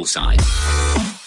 Bullseye.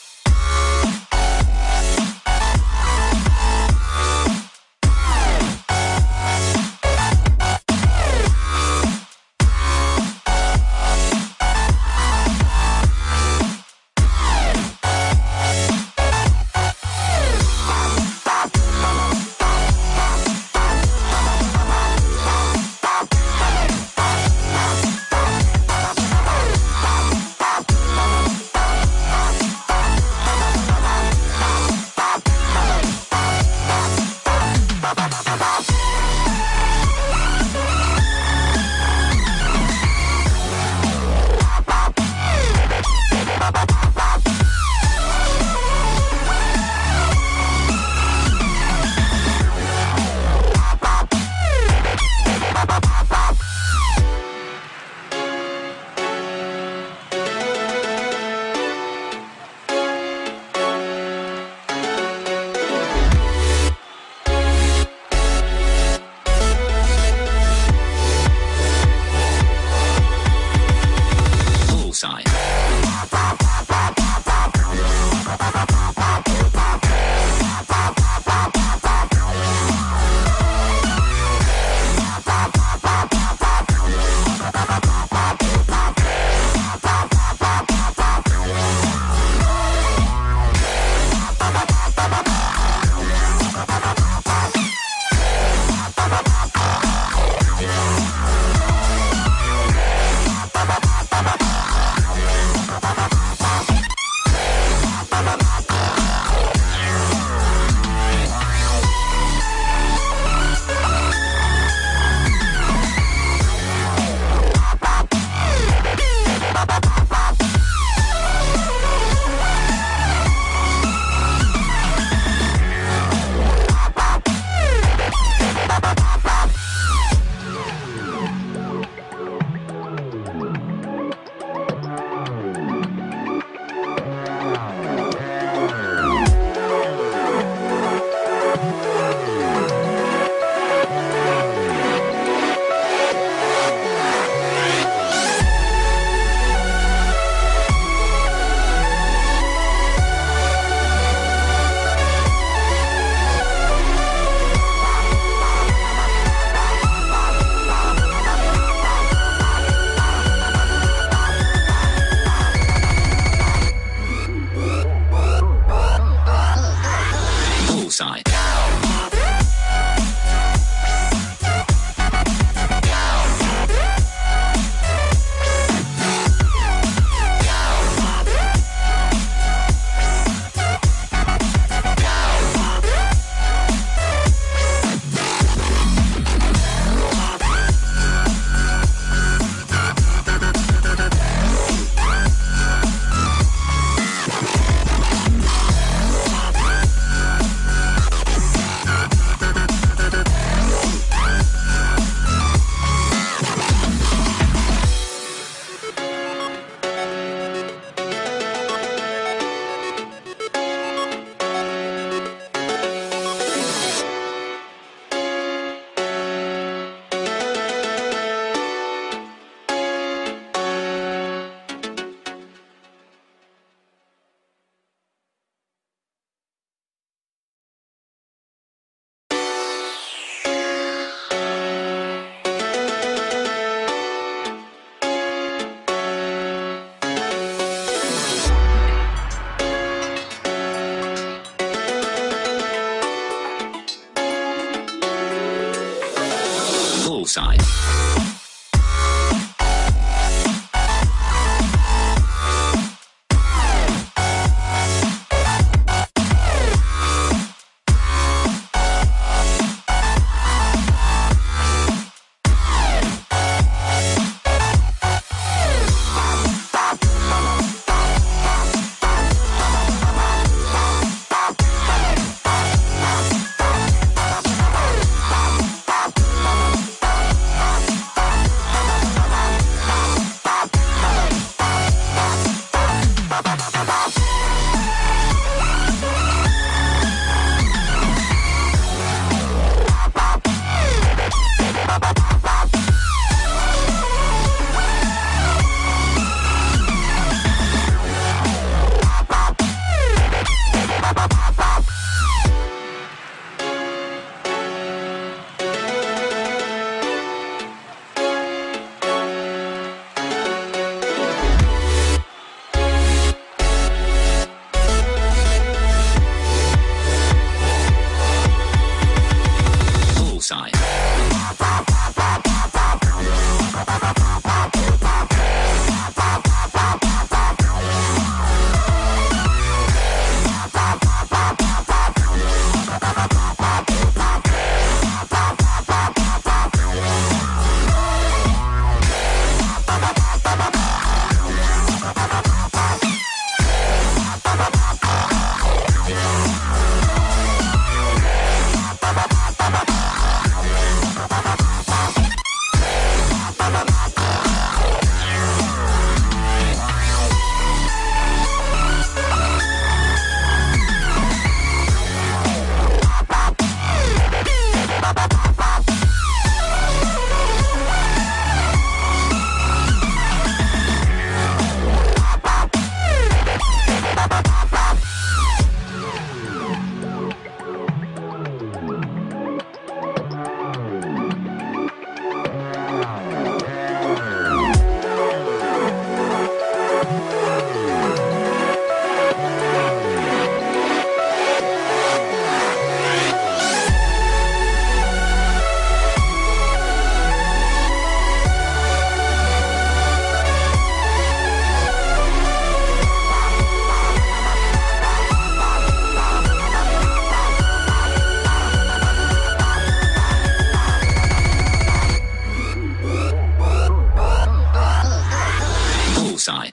Bullseye.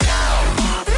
Bullseye.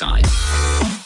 Bullseye.